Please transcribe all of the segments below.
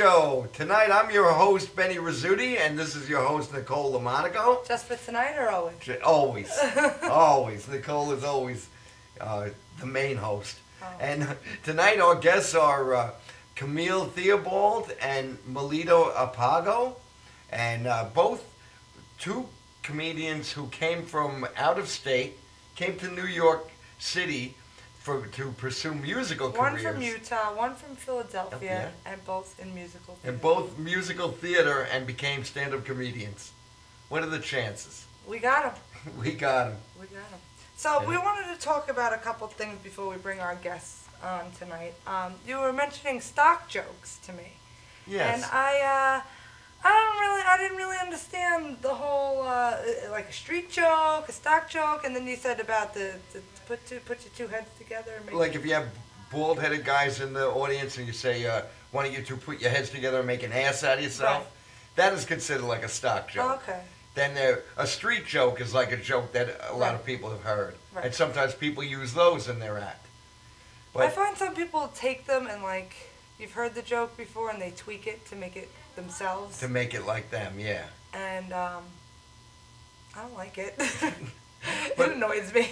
Show. Tonight I'm your host, Benny Rizzuti, and this is your host, Nicole LaMonaco. Just for tonight or always? Always. always. Nicole is always uh, the main host. Oh. And tonight our guests are uh, Camille Theobald and Maleta Apogo, and uh, both two comedians who came from out of state, came to New York City for to pursue musical One careers. from Utah, one from Philadelphia, Yeah. and both in musical Theater. and both musical theater and became stand-up comedians. What are the chances? We got them. We got them. We got them. So Yeah. we wanted to talk about a couple things before we bring our guests on tonight. Um, you were mentioning stock jokes to me. Yes. And I, uh, I don't really, I didn't really understand the whole, uh, like a street joke, a stock joke, and then you said about the, the put two, put your two heads together. And make like if you have bald-headed guys in the audience and you say, uh, "Why don't you two put your heads together and make an ass out of yourself?" Right. That is considered like a stock joke. Okay. Then there, a street joke is like a joke that a lot Right. of people have heard, Right. and sometimes people use those in their act. I find some people take them and like you've heard the joke before and they tweak it to make it themselves. to make it like them, yeah. and um, I don't like it. It annoys me.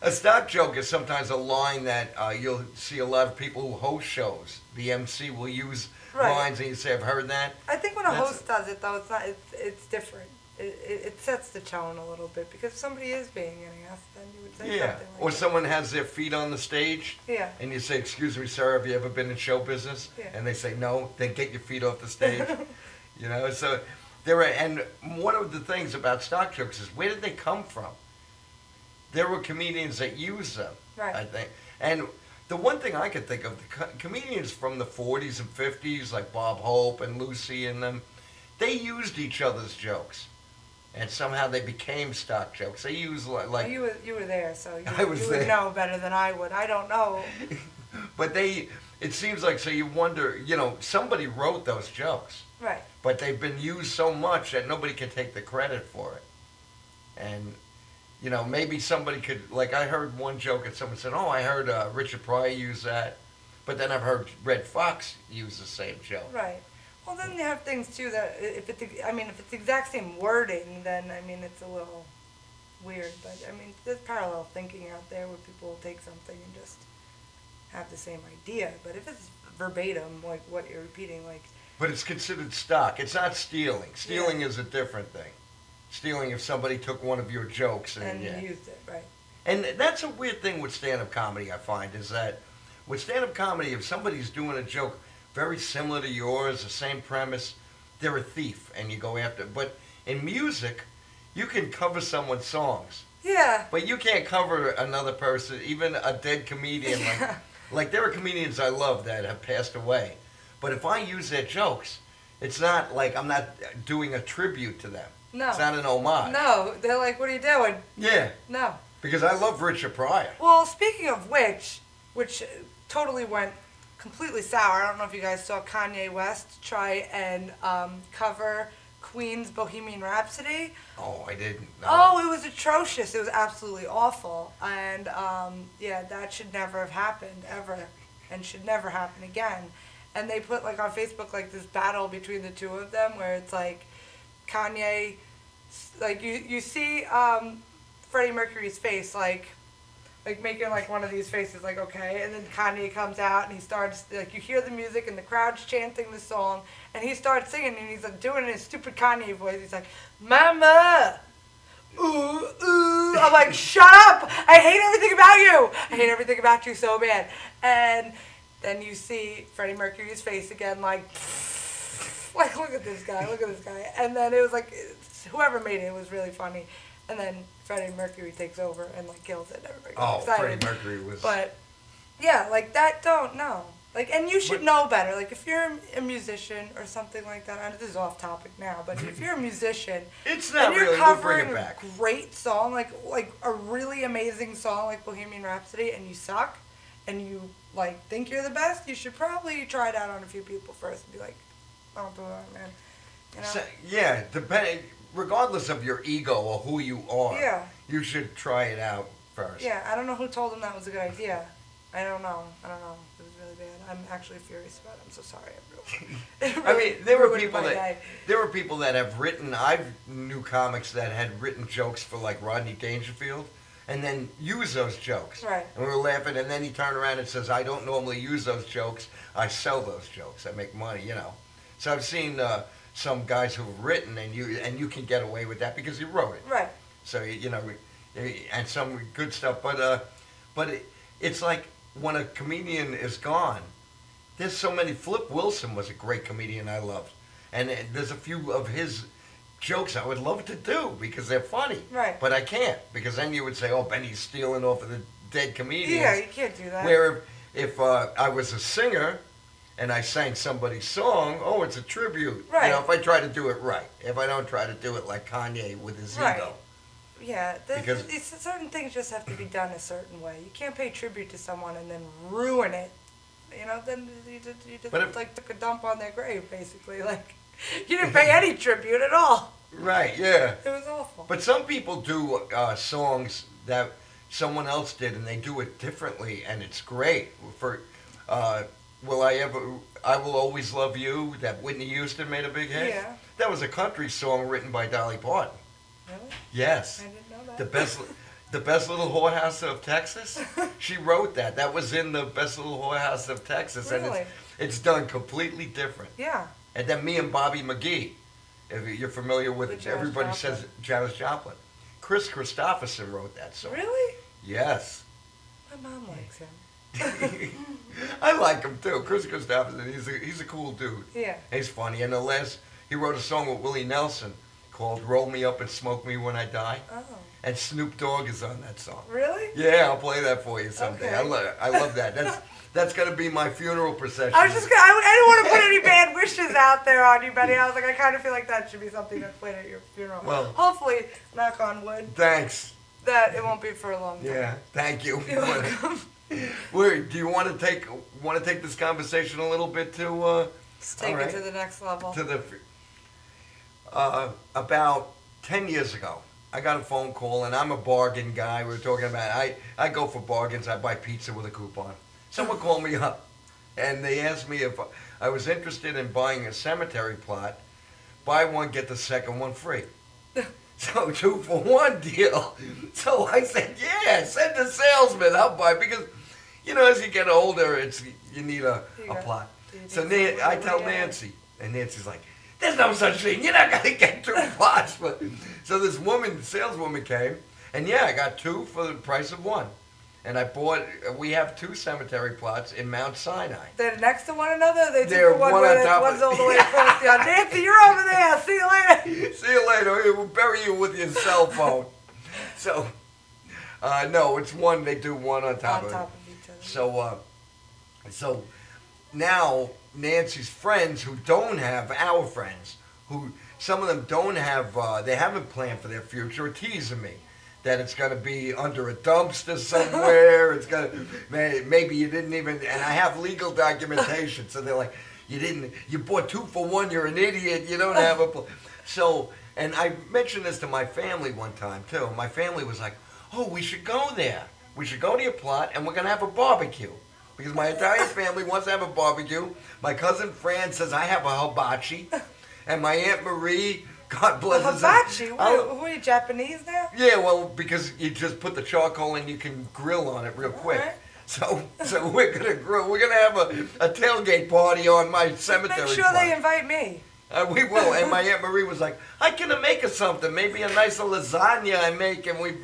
A stock joke is sometimes a line that uh, you'll see a lot of people who host shows. The MC will use Right. lines, and you say, "I've heard that." I think when a That's- host does it though, it's not. It's, it's different. It, it, sets the tone a little bit because if somebody is being an ass, then you would say Yeah. something like Or that. someone has their feet on the stage, Yeah. and you say, "Excuse me, sir, have you ever been in show business?" Yeah. And they say, "No." Then get your feet off the stage. you know, so there are, and one of the things about stock jokes is where did they come from? There were comedians that used them, Right. I think, and the one thing I could think of, the co- comedians from the '40s and '50s, like Bob Hope and Lucy and them, they used each other's jokes, and somehow they became stock jokes. They used li- like well, you were you were there, so you, I was you would know better than I would. I don't know. But they, it seems like so you wonder, you know, somebody wrote those jokes, Right. but they've been used so much that nobody can take the credit for it. And, you know, maybe somebody could, like I heard one joke and someone said, oh, I heard uh, Richard Pryor use that, but then I've heard Redd Foxx use the same joke. Right. Well, then you have things too that if it's, I mean if it's the exact same wording, then I mean it's a little weird. But I mean there's parallel thinking out there where people will take something and just have the same idea. But if it's verbatim, like what you're repeating, like But it's considered stock. It's not stealing. Stealing is a different thing. Stealing if somebody took one of your jokes and, and yeah. used it, right? And that's a weird thing with stand-up comedy. I find is that with stand-up comedy, if somebody's doing a joke very similar to yours, the same premise, they're a thief, and you go after. But in music, you can cover someone's songs, Yeah. but you can't cover another person, even a dead comedian. Like, Yeah. like there are comedians I love that have passed away, but if I use their jokes, it's not like I'm not doing a tribute to them. No. It's not an homage. No, they're like, what are you doing? Yeah, No. because I love Richard Pryor. Well, speaking of which, which totally went completely sour. I don't know if you guys saw Kanye West try and um, cover Queen's Bohemian Rhapsody. Oh, I didn't. know. Oh, it was atrocious. It was absolutely awful. And um, yeah, that should never have happened ever, and should never happen again. And they put like on Facebook like this battle between the two of them, where it's like Kanye, like you you see um, Freddie Mercury's face like like making like one of these faces like okay. And then Kanye comes out and he starts like you hear the music and the crowd's chanting the song. And he starts singing and he's like doing his stupid Kanye voice. He's like mama ooh ooh. I'm like shut up. I hate everything about you. I hate everything about you so bad. And then you see Freddie Mercury's face again like like look at this guy look at this guy. And then it was like whoever made it, it was really funny and then Freddie Mercury takes over and like kills it everybody gets Oh, excited. Freddie Mercury was. But yeah, like that don't know. Like and you should But- know better. Like if you're a musician or something like that. I know this is off topic now, but if you're a musician it's not and you're really. We'll covering back. a great song, like like a really amazing song like Bohemian Rhapsody, and you suck, and you like think you're the best, you should probably try it out on a few people first and be like, I "Don't do that, man." You know? So, yeah, depending, regardless of your ego or who you are, Yeah. you should try it out first. yeah, I don't know who told him that was a good idea. I don't know. I don't know. It was really bad. I'm actually furious about it. I'm so sorry, everyone. I mean, there were people that day. there were people that have written. I've knew comics that had written jokes for like Rodney Dangerfield, and then use those jokes. Right. And we were laughing, and then he turned around and says, "I don't normally use those jokes. I sell those jokes. I make money." You know. So I've seen uh, some guys who've written, and you and you can get away with that because you wrote it. Right. So you know, and some good stuff. But uh, but it, it's like when a comedian is gone, there's so many. Flip Wilson was a great comedian I loved, and uh, there's a few of his jokes I would love to do because they're funny. Right. But I can't because then you would say, "Oh, Benny's stealing off of the dead comedians." Yeah, you can't do that. Where if, if uh, I was a singer and I sang somebody's song, oh, it's a tribute. Right. You know, if I try to do it right. If I don't try to do it like Kanye with his Right. ego. Yeah, the, Because- certain things just have to be done a certain way. You can't pay tribute to someone and then ruin it. You know, then you just, you just like took a dump on their grave, basically. Like, you didn't pay any tribute at all. Right, yeah. It was awful. But some people do uh, songs that someone else did, and they do it differently, and it's great. For uh, "Will I Ever," "I Will Always Love You," that Whitney Houston made a big hit. Yeah. That was a country song written by Dolly Parton. really? Yes. I didn't know that. The best, the best little whorehouse of Texas. She wrote that. That was in the best little whorehouse of Texas, and it's it's done completely different. Yeah. And then me and Bobby McGee, if you're familiar with, With everybody Joplin. says Janis Joplin. Kris Kristofferson wrote that song. Really? Yes. My mom likes him. I like him too. Kris Kristofferson, he's a, he's a cool dude. Yeah. He's funny. And the last, he wrote a song with Willie Nelson called Roll Me Up and Smoke Me When I Die. Oh. And Snoop Dogg is on that song. Really? Yeah, I'll play that for you someday. Okay. I, lo- I love that. That's that's gonna be my funeral procession. I was just gonna, I, I didn't want to put any bad wishes out there on you, Betty. I was like, I kind of feel like that should be something that's played at your funeral. Well- hopefully, knock on wood, Thanks. that it won't be for a long time. Yeah, thank you. You're welcome. Where do you want to take want to take this conversation a little bit to uh, Let's take All it to the next level. to the uh, about ten years ago? I got a phone call, and I'm a bargain guy. We were talking about I I go for bargains. I buy pizza with a coupon. Someone called me up, and they asked me if I was interested in buying a cemetery plot. Buy one, get the second one free. So two for one deal. So I said, yeah, send the salesman. I'll buy because, you know, as you get older, it's you need a, a plot. So Nan- I tell. Nancy, and Nancy's like, there's no such thing. You're not gonna get two plots. But so this woman, saleswoman came, and yeah, I got two for the price of one. And I bought. We have two cemetery plots in Mount Sinai. They're next to one another. They They're one. one on top of- one's all the way across. Yeah, Nancy, you're over there. See you later. See you later. We'll bury you with your cell phone. So, uh, no, it's one. They do one on top on of top it. of each other. So, uh, so now Nancy's friends who don't have our friends, who some of them don't have, uh, they haven't planned for their future, are teasing me that it's going to be under a dumpster somewhere. it's going to may, maybe you didn't even, and I have legal documentation, so they're like, you didn't, you bought two for one. You're an idiot. You don't have a. Pl-. So, and I mentioned this to my family one time too. My family was like, "Oh, we should go there. We should go to your plot, and we're gonna have a barbecue." Because my Italian family wants to have a barbecue. My cousin Fran says I have a hibachi, and my aunt Marie, God bless her, Hibachi. "I- What, who are you Japanese now? yeah, well, because you just put the charcoal and you can grill on it real quick. So, so we're gonna grill. We're gonna have a, a tailgate party on my cemetery. Make sure plot. they invite me. Uh, we will. And my Aunt Marie was like, I can make us something. Maybe a nice lasagna I make. And we,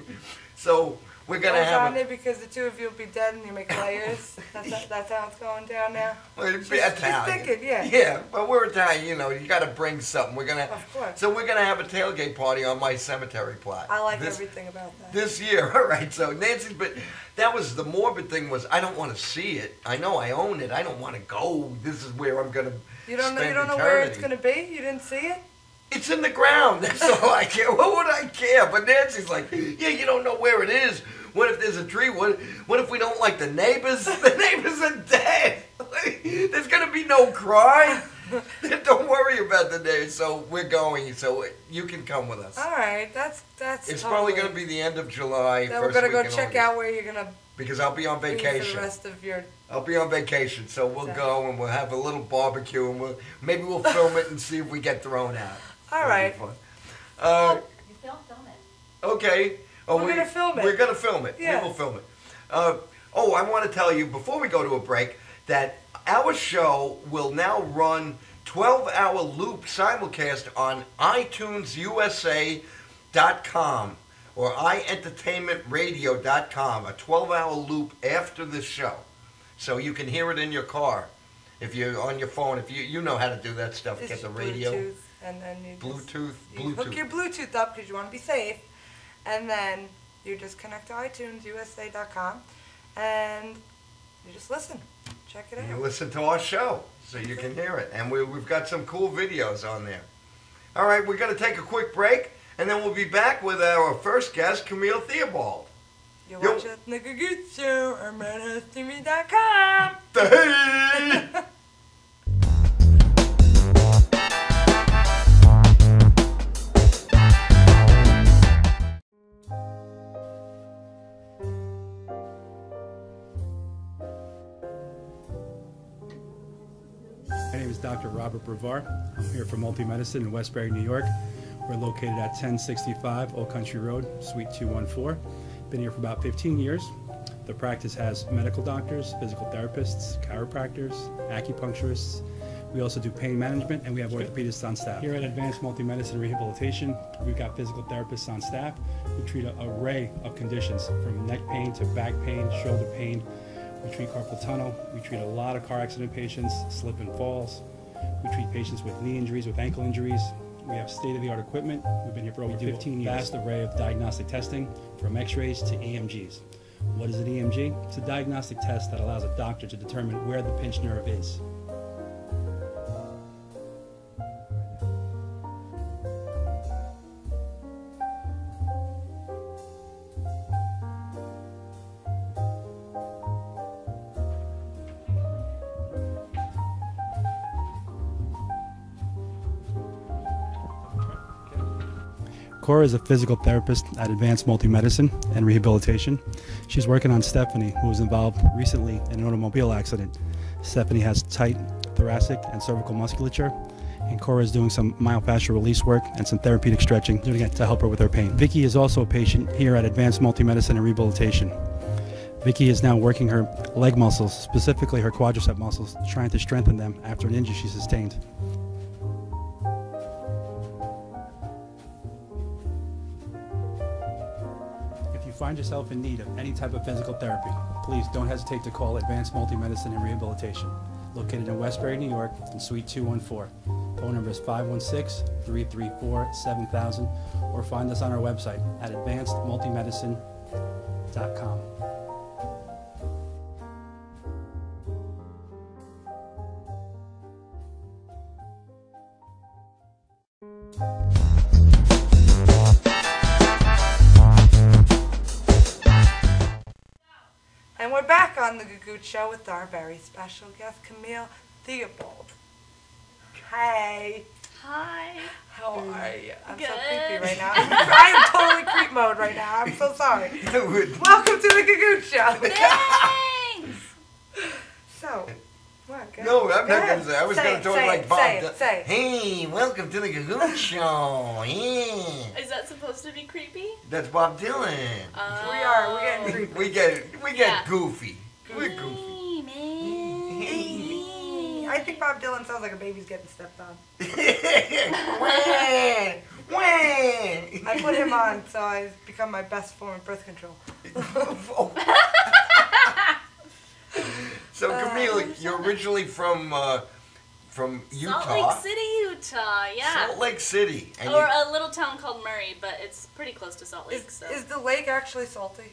so we're going to Goes have on it because the two of you will be dead and you make layers. that's, how, that's how it's going down now. well, it'd be Just- just Italian. thinking, yeah. Yeah, but we're Italian, you know, you got to bring something. We're going to, Of course. so we're going to have a tailgate party on my cemetery plot. I like this, everything about that. This year, all right. So Nancy's, but that was the morbid thing was I don't want to see it. I know I own it. I don't want to go. This is where I'm going to you don't know. You don't know where it's gonna be. You didn't see it. It's in the ground. That's all I care. What would I care? But Nancy's like, yeah, you don't know where it is. What if there's a tree? What What if we don't like the neighbors? The neighbors are dead. There's gonna be no crime. Don't worry about the day. So we're going. So you can come with us. All right, that's that's. It's totally. probably going to be the end of July. Then we're gonna go check August, out where you're gonna because I'll be on for the vacation. rest of your. I'll be on vacation, so we'll go and we'll have a little barbecue and we'll maybe we'll film it and see if we get thrown out. All That'll be right. fun. Uh, You film, film it. okay. Oh, We're we, gonna film it. We're gonna film it. Yeah. We will film it. Uh, oh, I want to tell you before we go to a break that our show will now run 12-hour loop simulcast on iTunesUSA.com or iEntertainmentRadio.com. A 12-hour loop after the show, so you can hear it in your car. If you're on your phone, if you you know how to do that stuff, It's get the radio, Bluetooth, and then you just, Bluetooth, hook your Bluetooth up because you want to be safe, and then you just connect to iTunesusa.com, and you just listen, check it out. you listen to our show so you can hear it. And we, we've got some cool videos on there. All right, we're going to take a quick break, and then we'll be back with our first guest, Camille Theobald. You're Yo. watching the Good Show on RedHouseTV.com. Hey! Robert Brevard. I'm here for Multi Medicine in Westbury, New York. We're located at 1065 Old Country Road, Suite 214. Been here for about 15 years. The practice has medical doctors, physical therapists, chiropractors, acupuncturists. We also do pain management and we have orthopedists on staff. Here at Advanced Multi Medicine Rehabilitation, we've got physical therapists on staff who treat an array of conditions from neck pain to back pain, shoulder pain, we treat carpal tunnel. We treat a lot of car accident patients, slip and falls. We treat patients with knee injuries, with ankle injuries. We have state-of-the-art equipment. We've been here for over 15 years. A vast array of diagnostic testing, from X-rays to EMGs. What is an EMG? It's a diagnostic test that allows a doctor to determine where the pinched nerve is. Cora is a physical therapist at Advanced Multi Medicine and Rehabilitation. She's working on Stephanie, who was involved recently in an automobile accident. Stephanie has tight thoracic and cervical musculature, and Cora is doing some myofascial release work and some therapeutic stretching, doing it to help her with her pain. Vicky is also a patient here at Advanced Multi Medicine and Rehabilitation. Vicky is now working her leg muscles, specifically her quadricep muscles, trying to strengthen them after an injury she sustained. Find yourself in need of any type of physical therapy, please don't hesitate to call Advanced Multi Medicine and Rehabilitation, located in Westbury, New York, in Suite 214. Phone number is 516 334 7000, or find us on our website at advancedmultimedicine.com. on Show with our very special guest, Camille Theobald. Hey, Hi. how are you? I'm so creepy right now. I am totally creep mode right now. I'm so sorry. Welcome to the Gagoot Show. Thanks. So, what? Go no, I'm go not going to say. I was Say going to talk say like Bob. Say Dy- it, say it. Hey, welcome to the Gagoon Show. Yeah. Is that supposed to be creepy? That's Bob Dylan. Uh, We are. We're getting creepy. we get we get Yeah. goofy. We're goofy. Man. Hey. I think Bob Dylan sounds like a baby's getting stepped on. Wah, wah. I put him on, so I've become my best form of birth control. so Uh, Camille, you're originally from uh, from Utah, Salt Lake City, Utah. Yeah. Salt Lake City, and or you, a little town called Murray, but it's pretty close to Salt Lake. Is, so is the lake actually salty?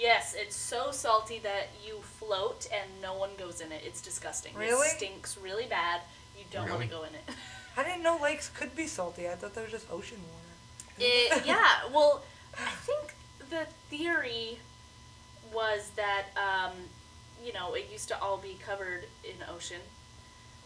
Yes, it's so salty that you float and no one goes in it. It's disgusting. Really? It stinks really bad. You don't want to go in it. I didn't know lakes could be salty. I thought they were just ocean water. It, yeah, well, I think the theory was that, um, you know, it used to all be covered in ocean.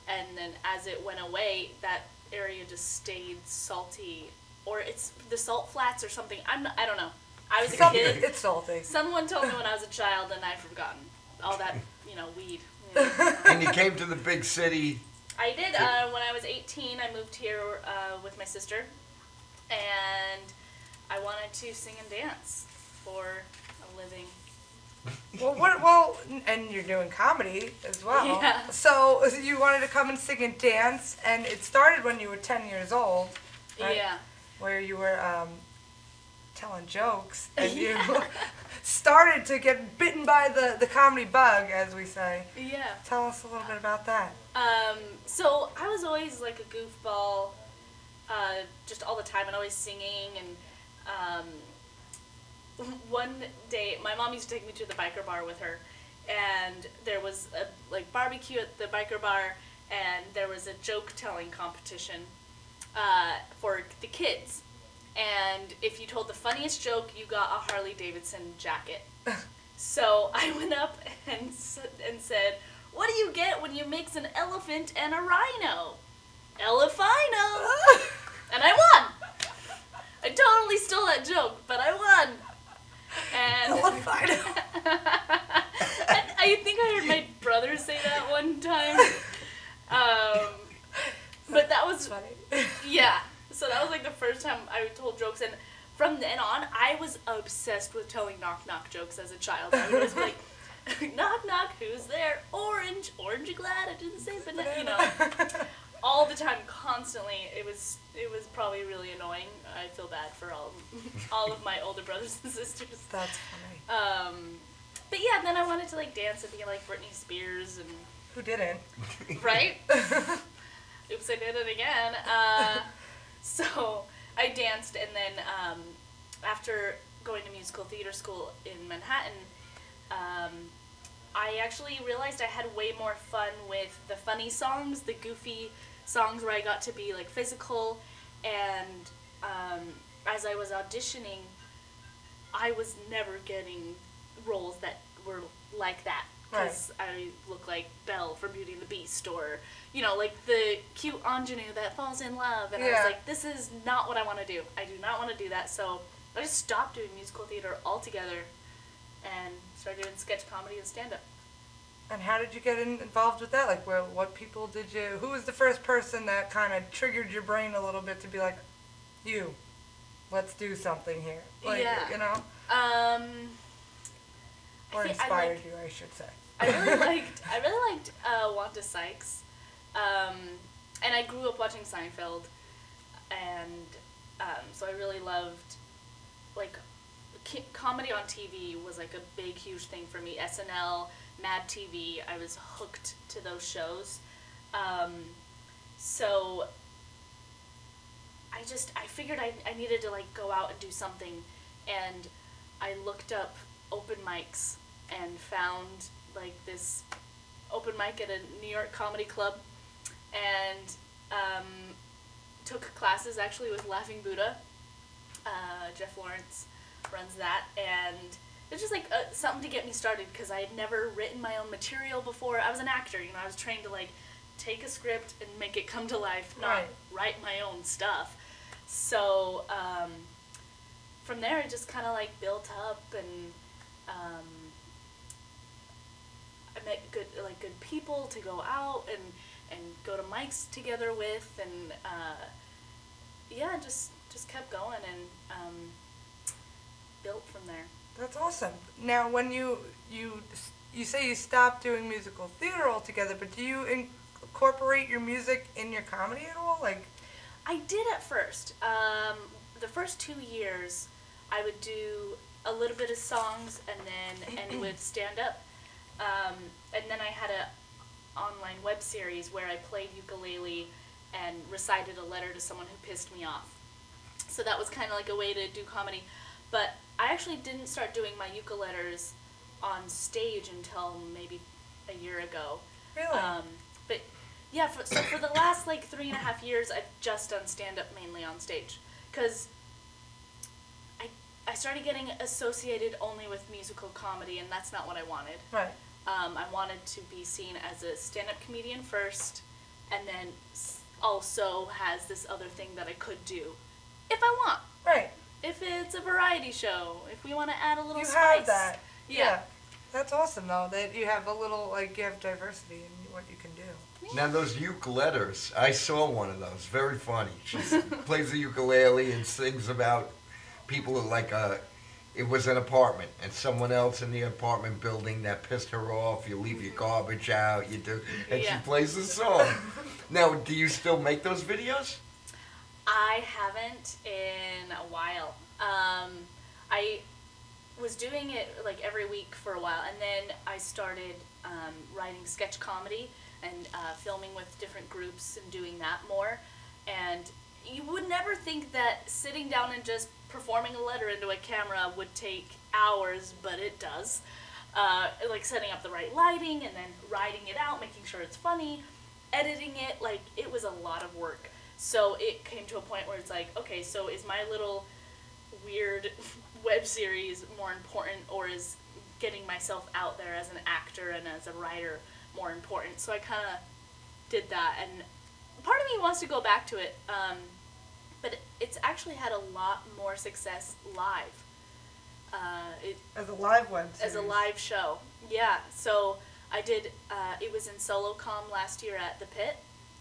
and then as it went away, that area just stayed salty, or it's the salt flats or something. I'm not, I don't know. I was a kid. it's salty. Someone told me when I was a child, and I've forgotten all that you know weed. And you came to the big city. I did. Uh, when I was 18, I moved here uh, with my sister, and I wanted to sing and dance for a living. Well, what? Well, and you're doing comedy as well. Yeah. So you wanted to come and sing and dance, and it started when you were 10 years old, Right. Yeah. where you were um, telling jokes, and you started to get bitten by the the comedy bug, as we say. Yeah. Tell us a little bit about that. Um, so I was always like a goofball, uh, just all the time, and always singing. And um, one day, my mom used to take me to the biker bar with her, and there was a like barbecue at the biker bar, and there was a joke telling competition uh, for the kids. And if you told the funniest joke, you got a Harley Davidson jacket. So I went up and and said, "What do you get when you mix an elephant and a rhino?" Elephino. and I won. I totally stole that joke, but I won. And Elephino. I, I think I heard my brother say that one time. Um, but that was funny. yeah. So that was like the first time I told jokes, and from then on, I was obsessed with telling knock knock jokes as a child. I was like, knock knock, who's there? Orange, orange, you glad I didn't say banana? You know, all the time, constantly. It was it was probably really annoying. I feel bad for all all of my older brothers and sisters. That's funny. Um, but yeah, then I wanted to like dance and be like Britney Spears and Who didn't? right? Oops, I did it again. Uh, so I danced, and then um, after going to musical theater school in Manhattan, um, I actually realized I had way more fun with the funny songs, the goofy songs where I got to be like physical, and um, as I was auditioning, I was never getting roles that were like that. Because I look like Belle from Beauty and the Beast, or you know, like the cute ingenue that falls in love, and I was like, this is not what I want to do. I do not want to do that. So I just stopped doing musical theater altogether, and started doing sketch comedy and stand up. And how did you get in, involved with that? Like, where, what people did you? Who was the first person that kind of triggered your brain a little bit to be like, you, let's do something here? Like, Yeah. you know, Um, or I I inspired like- you, I should say. I really liked I really liked uh, Wanda Sykes, um, and I grew up watching Seinfeld, and um, so I really loved like comedy on TV was like a big huge thing for me. SNL, Mad TV, I was hooked to those shows. Um, so I just I figured I, I needed to like go out and do something, and I looked up open mics and found like this open mic at a New York comedy club, and um, took classes actually with Laughing Buddha. Uh, Jeff Lawrence runs that, and it was just like uh, something to get me started because I had never written my own material before. I was an actor, you know. I was trained to like take a script and make it come to life, not Right. write my own stuff. So um, from there, it just kind of like built up, and um, I met good like good people to go out and and go to mics together with, and uh, yeah, just just kept going and um, built from there. That's awesome. Now, when you you you say you stopped doing musical theater altogether, but do you incorporate your music in your comedy at all? Like, I did at first. Um, the first two years, I would do a little bit of songs and then and would stand up. Um, and then I had a online web series where I played ukulele and recited a letter to someone who pissed me off. So that was kind of like a way to do comedy. But I actually didn't start doing my ukuleletters on stage until maybe a year ago. really? Um, but yeah, for, so for the last like three and a half years, I've just done stand up mainly on stage because I I started getting associated only with musical comedy, and that's not what I wanted. right. Um, I wanted to be seen as a stand up comedian first, and then also has this other thing that I could do if I want. Right. If it's a variety show, if we want to add a little You spice. have that. Yeah. That's awesome though, that you have a little, like, you have diversity in what you can do. Now those ukuleles, I saw one of those. Very funny. She plays the ukulele and sings about people who like a. It was an apartment, and someone else in the apartment building that pissed her off. You leave your garbage out. You do, and Yeah. she plays the song. now, do you still make those videos? I haven't in a while. Um, I was doing it like every week for a while, and then I started um, writing sketch comedy and uh, filming with different groups and doing that more. And you would never think that sitting down and just performing a letter into a camera would take hours, but it does. Uh, like setting up the right lighting and then writing it out, making sure it's funny, editing it, like it was a lot of work. So it came to a point where it's like, okay, so is my little weird web series more important or is getting myself out there as an actor and as a writer more important? So I kind of did that and part of me wants to go back to it, um, but it's actually had a lot more success live. Uh, it, As a live web as a live show. Yeah. So I did. Uh, it was in SoloCom last year at the Pit.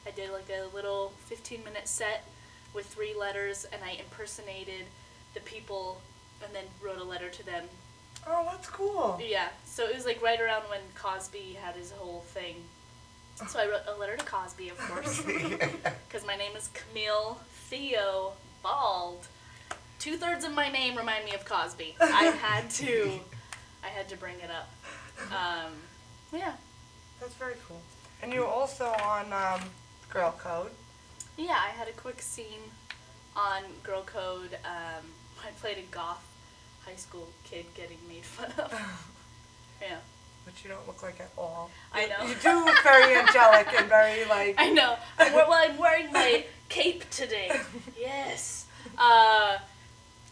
I did like a little 15 minute set with three letters, and I impersonated the people, and then wrote a letter to them. Oh, that's cool. Yeah. So it was like right around when Cosby had his whole thing. So I wrote a letter to Cosby, of course, because my name is Camille Theo Bald. Two thirds of my name remind me of Cosby. I had to, I had to bring it up. Um, yeah, That's very cool. And you were also on um, Girl Code. yeah. I had a quick scene on Girl Code. Um, I played a goth high school kid getting made fun of. Yeah, Which you don't look like at all. I know. You do look very angelic and very like. I know. I'm, well, I'm wearing my cape today. Yes. Uh,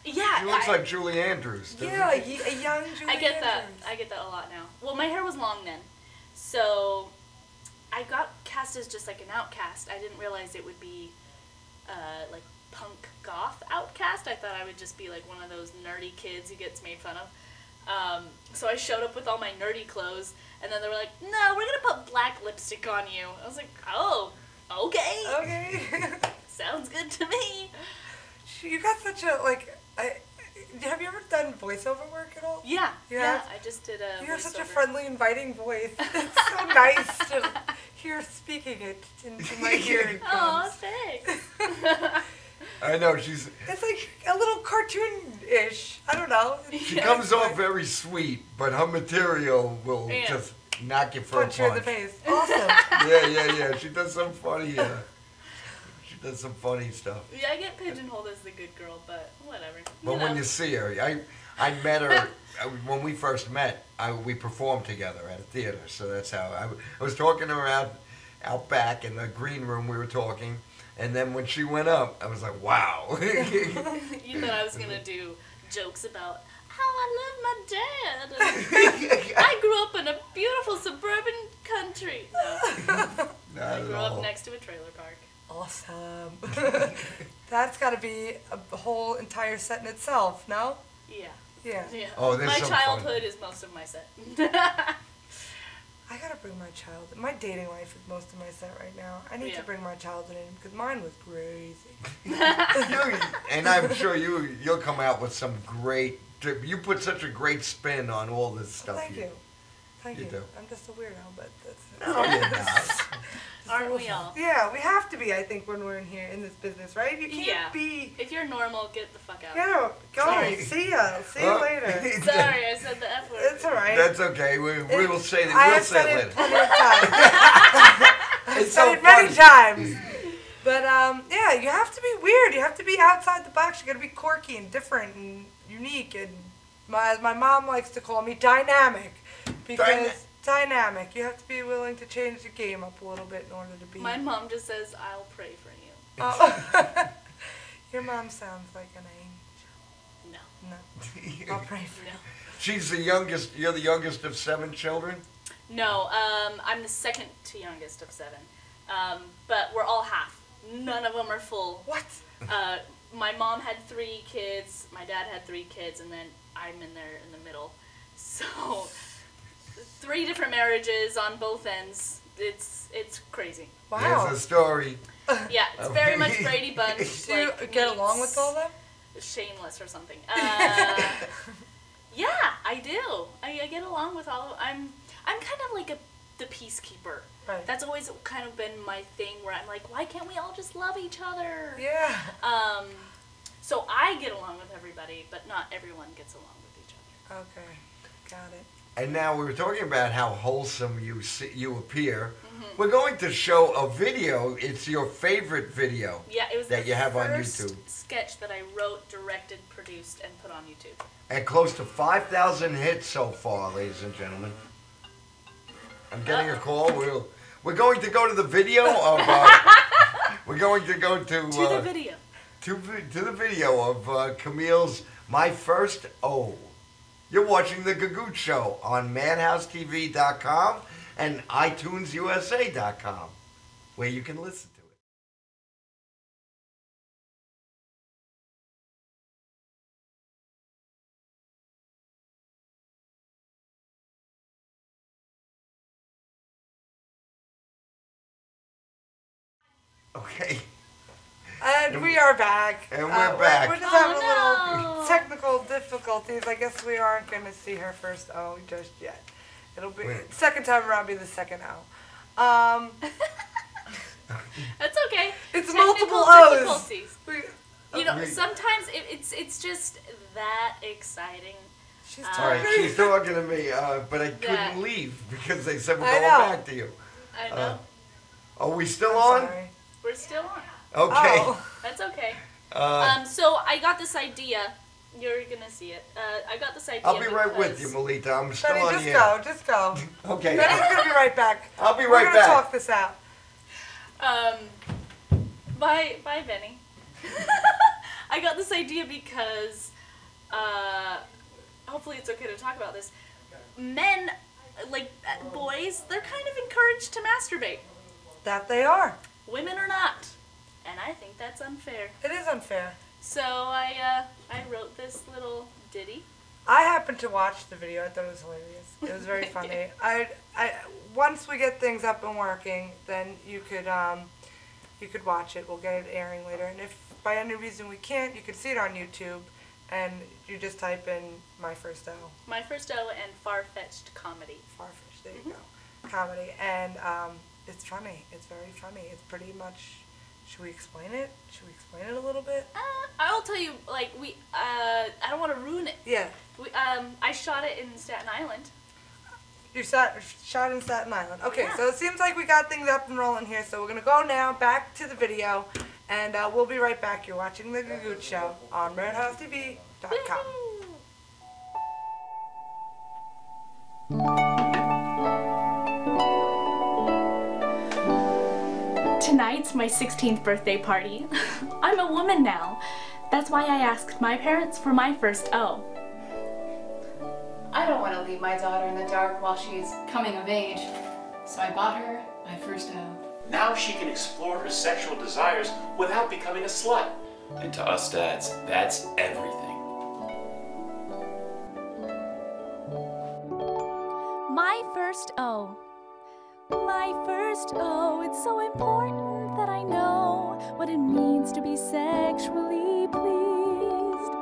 yeah. She looks I- like Julie Andrews. doesn't Yeah, she? a, a young Julie I get that. I get that a lot now. Well, my hair was long then, so I got cast as just like an outcast. I didn't realize it would be uh, like punk goth outcast. I thought I would just be like one of those nerdy kids who gets made fun of. Um, so I showed up with all my nerdy clothes, and then they were like, "No, we're gonna put black lipstick on you." I was like, "Oh, okay, Okay. sounds good to me." you got such a like. I, have you ever done voiceover work at all? Yeah, Yeah. yeah. I just did a. You have such a friendly, inviting voice. It's so nice to hear speaking it into my hearing. Oh, thanks. I know she's. It's like a little cartoon-ish. I don't know. She comes off very sweet, but her material will Yeah. just knock you for punch a you in the face. Awesome. Yeah, yeah, yeah. She does some funny. Uh, does some funny stuff. Yeah, I get pigeonholed as the good girl, but whatever. But you when you see her, I I met her uh, when we first met. I, we performed together at a theater, so that's how I, I was talking to her out out back in the green room. We were talking, and then when she went up, I was like, wow. you thought I was gonna do jokes about how I love my dad. I grew up in a beautiful suburban country. No, I grew up next to a trailer park. Awesome. That's got to be a whole entire set in itself. No? Yeah, Yeah. yeah. Oh, there's my some fun. childhood is most of my set. I gotta bring my child. My dating life is most of my set right now. I need Yeah. to bring my childhood in because mine was crazy. You- and I'm sure you you'll come out with some great. You put such a great spin on all this stuff. Thank you. Thank you you. do. I'm just a weirdo, but that's. No, you're not. Aren't we all? Yeah, we have to be. I think when we're in here in this business, right? You can't Yeah. be. If you're normal, get the fuck out. Yeah, go. Sorry. See ya. See you later. Sorry, I said the F word. It's all right. That's okay. We, we will say that. We'll have say said it it later. plenty of times. I've It's said so it many times. But um, yeah, you have to be weird. You have to be outside the box. You got to be quirky and different and unique. And my my mom likes to call me dynamic because Dyna- dynamic. You have to be willing to change the game up a little bit in order to be. My mom just says, "I'll pray for you." Oh. Your mom sounds like an angel. No, No, I'll pray for you. She's the youngest. You're the youngest of seven children. No, um, I'm the second to youngest of seven. Um, but we're all half. None of them are full. What? Uh, my mom had three kids, my dad had three kids, and then I'm in there in the middle. So, three different marriages on both ends. It's it's crazy. Wow. There's a story. Yeah, it's very much Brady Bunch. Do you get along with all them? Shameless or something. Uh, yeah, I do. I, I get along with all. Of, I'm I'm kind of like a the peacekeeper. Right. That's always kind of been my thing where I'm like, why can't we all just love each other? Yeah. Um, so I get along with everybody, but not everyone gets along with each other. Okay. Got it. And now we were talking about how wholesome you see, you appear. Mm-hmm. We're going to show a video. It's your favorite video. Yeah, it was That you have on YouTube. sketch that I wrote, directed, produced, and put on YouTube. And close to 5,000 hits so far, ladies and gentlemen. I'm getting a call. We'll, we're going to go to the video of. Uh, we're going to go to. To uh, the video. to, to the video of uh, Camille's My First O. You're watching The Gagoot Show on MadhouseTV.com and iTunesUSA.com, where you can listen to it. Okay. And we are back. And we're Uh, back. We're, just Oh, having a little technical difficulties. I guess we aren't going to see her first O just yet. It'll be Wait. second time around. Be the second O. Um, That's okay. It's Technical multiple O's. difficulties. we, You know, we- sometimes it, it's it's just that exciting. she's Uh, All right, talking. she's talking to me, uh, but I couldn't Yeah. leave because they said we're going back to you. I know. Uh, Are we still I'm on? sorry. We're still on. Okay. Oh. That's okay. Uh, Um, so I got this idea. You're gonna see it. Uh, I got this idea. I'll be right with you, Maleta. I'm still Benny, on just the go. air. Just go. Okay. Benny's gonna be right back. I'll be right We're right gonna back. talk this out. Um, bye, bye, Benny. I got this idea because, uh, hopefully it's okay to talk about this. Men, like boys, they're kind of encouraged to masturbate. That they are. Women are not, and I think that's unfair. It is unfair. So I, uh, I wrote this little ditty. I happened to watch the video. I thought it was hilarious. It was very funny. I, I, once we get things up and working, then you could, um, you could watch it. We'll get it airing later. And if by any reason we can't, you could see it on YouTube, and you just type in my first O, My first O and far-fetched comedy. Farfish. There you go, comedy, and um, it's funny. It's very funny. It's pretty much. Should we explain it? Should we explain it a little bit? Uh, I'll tell you, like we, uh, I don't want to ruin it. Yeah. We, um, I shot it in Staten Island. You shot, shot in Staten Island. Okay, Yeah. so it seems like we got things up and rolling here. So we're gonna go now back to the video, and uh, we'll be right back. You're watching the Gagoot Show on RedHouseTV.com. Tonight's my 16th birthday party. I'm a woman now. That's why I asked my parents for my first O. I don't want to leave my daughter in the dark while she's coming of age. So I bought her my first O. Now she can explore her sexual desires without becoming a slut. And to us dads, that's everything. My first O. My first O. It's so important that I know what it means to be sexually pleased.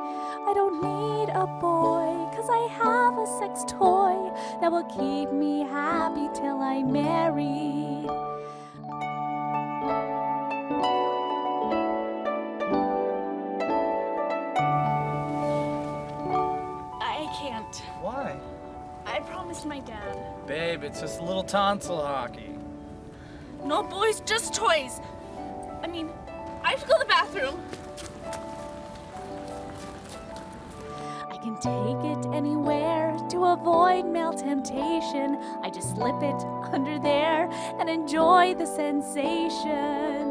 I don't need a boy, cause I have a sex toy that will keep me happy till I'm married. I promised my dad. Babe, it's just a little tonsil hockey. No boys, just toys. I mean, I have to go to the bathroom. I can take it anywhere to avoid male temptation. I just slip it under there and enjoy the sensation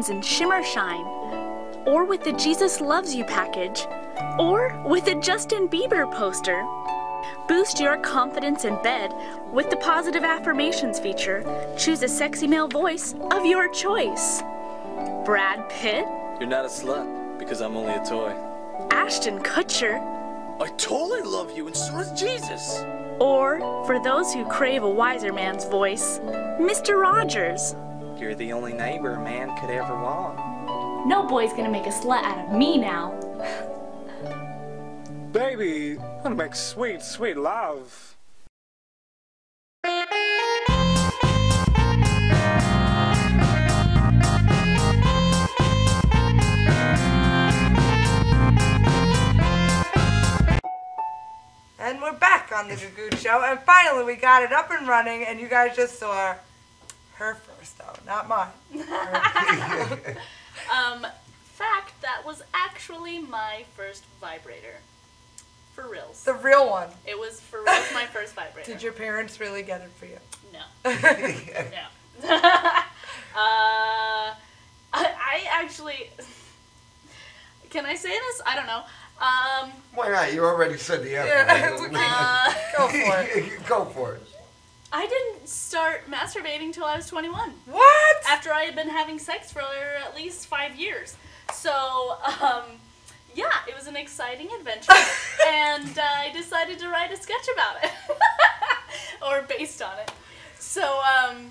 comes in Shimmer Shine. or with the Jesus Loves You package, or with a Justin Bieber poster. Boost your confidence in bed with the positive affirmations feature. Choose a sexy male voice of your choice. Brad Pitt, You're not a slut because I'm only a toy. Ashton Kutcher, I totally love you, and so does Jesus. or, for those who crave a wiser man's voice, Mr. Rogers. You're the only neighbor a man could ever want. No boy's gonna make a slut out of me now. Baby, I wanna make sweet, sweet love. And we're back on the Gagoot Show, and finally we got it up and running, and you guys just saw her first, though, not mine. Um, fact, that was actually my first vibrator. For reals. The real one. It was for reals my first vibrator. Did your parents really get it for you? No. no. uh, I, I actually. Can I say this? I don't know. Um, Why not? You already said the F Yeah, uh, Go for it. Go for it. I didn't start masturbating till I was 21. What? After I had been having sex for at least five years. So, um, yeah, it was an exciting adventure, and uh, I decided to write a sketch about it, or based on it. So, um,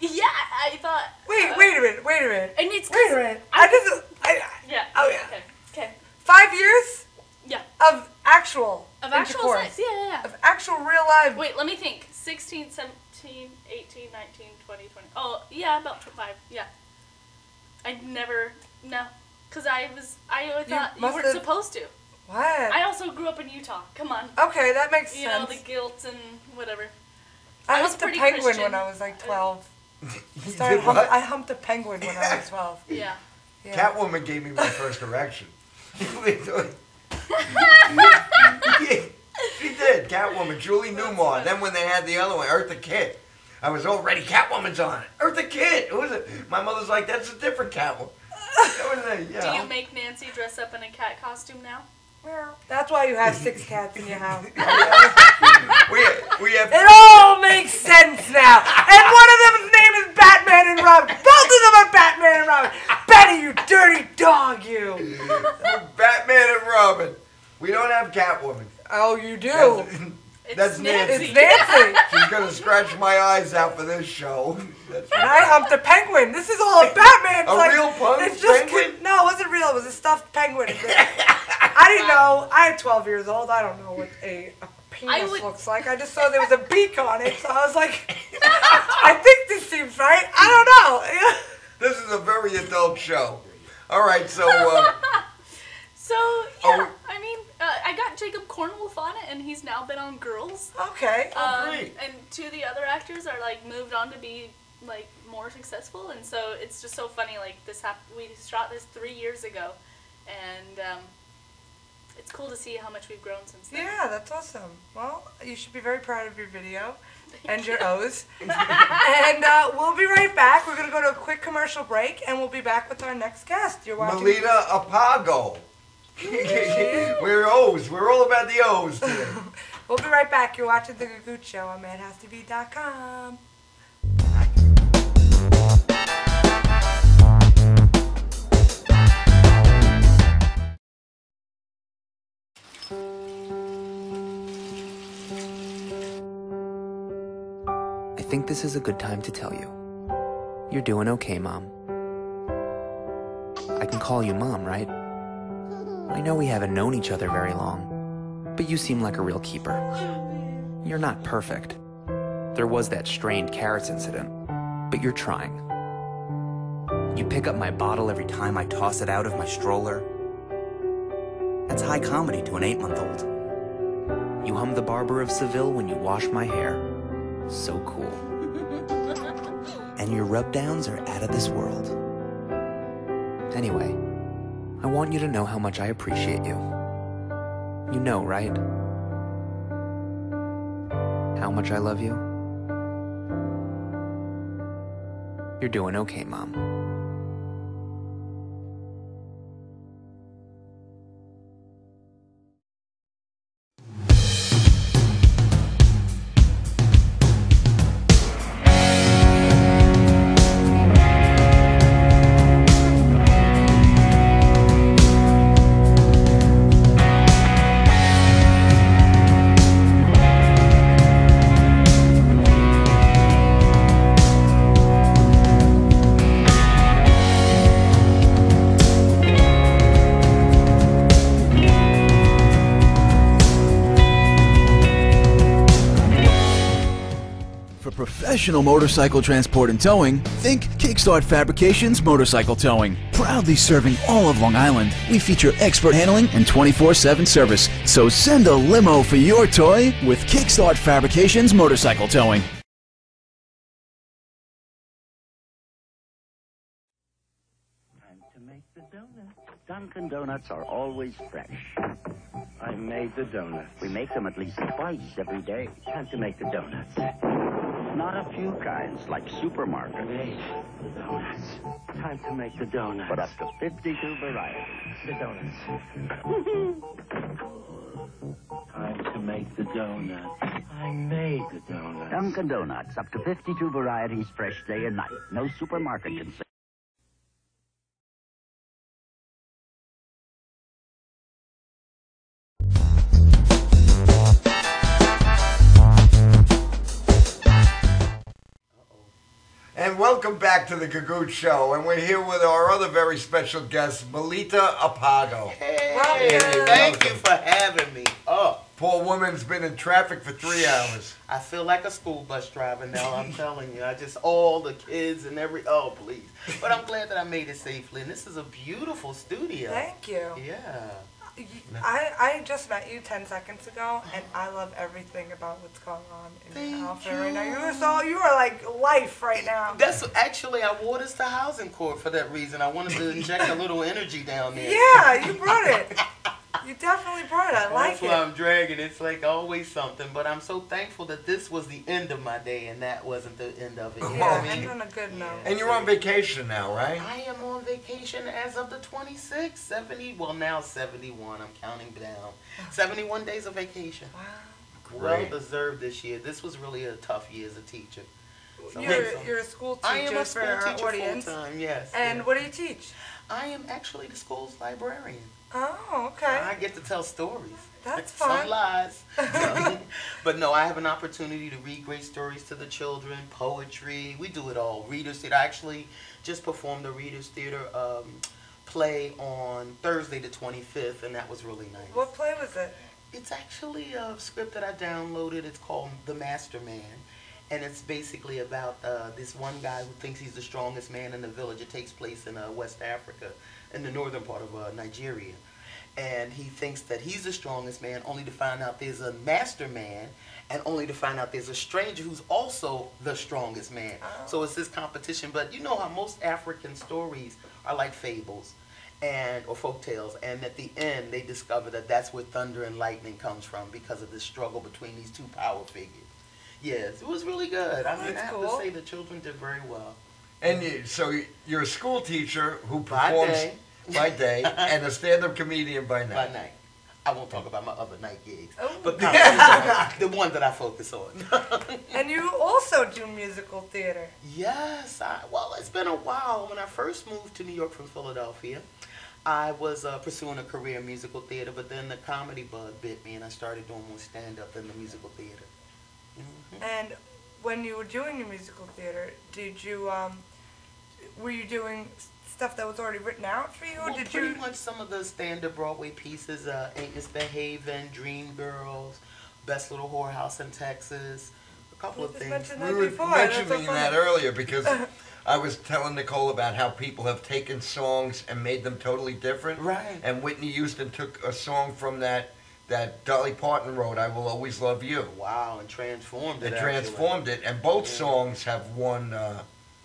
yeah, I thought. Wait, uh, wait a minute, wait a minute. And it's Wait a minute. I just, I, Yeah. Oh, yeah. Okay. Okay. five years Yeah. of actual Of actual sex. Yeah, yeah, yeah. Of actual real life. Wait, let me think. 16, 17, 18, 19, 20, 20. Oh, yeah, about tw- five. Yeah. I never. No. Because I was. I thought you, must weren't have- supposed to. What? I also grew up in Utah. Come on. okay, that makes You know, sense. the guilt and whatever. I I was humped a pretty penguin Christian. when I was like uh, 12. You Started did hump- what? I humped a penguin when I was 12. Yeah. Yeah. Catwoman gave me my first erection. she did. Catwoman, Julie Newmar. Then when they had the other one, Eartha Kitt, I was already Catwoman's on it. Eartha Kitt. Who is it? My mother's like, that's a different Catwoman. That was a, you Do you make Nancy dress up in a cat costume now? Well, That's why you have six cats in your house. we, we have It all makes sense now. And one of them's name is Batman and Robin. Both of them are Batman and Robin. Betty, you dirty dog, you. Batman and Robin. We don't have Catwoman. Oh, you do. That's, It's that's Nancy. It's Nancy. She's gonna scratch my eyes out for this show. That's And I humped a penguin. This is all a Batman. It's A like, real punk it's just penguin? No, it wasn't real. It was a stuffed penguin. I didn't know. I had 12 years old. I don't know what a, a penis would- looks like. I just saw there was a beak on it, so I was like, I think this seems right. I don't know. This is a very adult show. All right, so uh, So, yeah. Oh. I mean, uh, I got Jacob Cornwolf on it, and he's now been on Girls. okay. Um, great. And two of the other actors are like moved on to be like more successful, and so it's just so funny. Like this happened, we shot this three years ago, and um, it's cool to see how much we've grown since then. Yeah, that's awesome. Well, you should be very proud of your video and your O's. and uh, we'll be right back. We're going to go to a quick commercial break, and we'll be back with our next guest. You're watching. Maleta Apogo. we're O's. We're all about the O's today. We'll be right back. You're watching The Gagoot Show on MadhouseTV.com. I think this is a good time to tell you. You're doing okay, Mom. I can call you Mom, right? I know we haven't known each other very long, but you seem like a real keeper. You're not perfect. There was that strained carrots incident, but you're trying. You pick up my bottle every time I toss it out of my stroller. That's high comedy to an eight month old. You hum the Barber of Seville when you wash my hair. So cool. And your rub downs are out of this world. Anyway, I want you to know how much I appreciate you. You know, right? How much I love you? You're doing okay, Mom. Professional motorcycle transport and towing, think Kickstart Fabrications Motorcycle Towing. Proudly serving all of Long Island, we feature expert handling and 24 7 service. So send a limo for your toy with Kickstart Fabrications Motorcycle Towing. to make the donuts. Dunkin' Donuts are always fresh. I made the donuts. We make them at least twice every day. Time to make the donuts. Not a few kinds, like supermarket. Donuts. Time to make the donuts. But up to 52 varieties. The donuts. Time to make the donuts. I made the donuts. Dunkin' Donuts, up to 52 varieties, fresh day and night. No supermarket can say. And welcome back to the Gagoot Show. And we're here with our other very special guest, Maleta Apogo. Hey, thank you for having me. Oh, Poor woman's been in traffic for three hours. I feel like a school bus driver now. I'm telling you, I just all the kids and every oh please. But I'm glad that I made it safely. And this is a beautiful studio. Thank you. Yeah. I, I just met you 10 seconds ago, and I love everything about what's going on in your outfit right now. You were so, you are like life right now. That's actually I wore this to housing court for that reason. I wanted to inject a little energy down there. Yeah, you brought it. You definitely brought it. I like That's it. why I'm dragging. It's like always something. But I'm so thankful that this was the end of my day and that wasn't the end of it. You know Yeah, I mean? end on a good note. And you're on vacation now, right? I am on vacation as of the 26th, 70, well now 71, I'm counting down. 71 days of vacation. Wow. Great. Well deserved this year. This was really a tough year as a teacher. So You're, I'm- you're a school teacher I am a for school our teacher audience. full-time, yes. And yes. what do you teach? I am actually the school's librarian. Oh, okay. I get to tell stories. That's Some fun. lies. but no, I have an opportunity to read great stories to the children, poetry. We do it all. Readers Theater. I actually just performed a Readers Theater um, play on Thursday the 25th, and that was really nice. What play was it? It's actually a script that I downloaded. It's called The Master Man. And it's basically about uh, this one guy who thinks he's the strongest man in the village. It takes place in uh, West Africa, in the northern part of uh, Nigeria. And he thinks that he's the strongest man, only to find out there's a master man, and only to find out there's a stranger who's also the strongest man. So it's this competition. But you know how most African stories are like fables and or folk tales and at the end they discover that that's where thunder and lightning comes from because of this struggle between these two power figures yes it was really good i mean i That's have cool. to say the children did very well And you, so you're a school teacher who By performs day. By day and a stand-up comedian by night. by night i won't talk about my other night gigs Oh. but the one that i focus on And you also do musical theater. Yes, I, well, it's been a while. When I first moved to New York from Philadelphia, I was uh, pursuing a career in musical theater, but then the comedy bug bit me, and I started doing more stand-up than the musical theater. And when you were doing your musical theater, did you um, were you doing s- stuff that was already written out for you, or Well, did pretty you? much some of the standard Broadway pieces, uh, Ain't Misbehaving, Dreamgirls, Best Little Whorehouse in Texas, a couple of things. mentioned We that were before. That's so mentioning that earlier because I was telling Nicole about how people have taken songs and made them totally different. Right. And Whitney Houston took a song from that that Dolly Parton wrote, "I Will Always Love You." Wow, and transformed it. They actually. transformed it, and both Yeah. songs have won uh,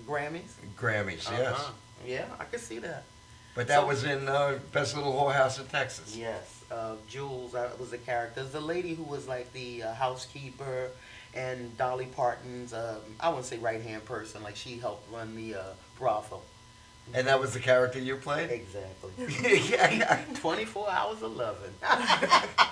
Grammys. Grammys. Yes, Uh-huh. Yeah, I could see that. but that So- was in uh, Best Little Whorehouse in Texas. Yes, uh, Jules was the character. The lady who was like the uh, housekeeper and Dolly Parton's, um, I wouldn't say right hand person, like she helped run the uh, brothel. And that was the character you played. Exactly. yeah. 24 hours of loving.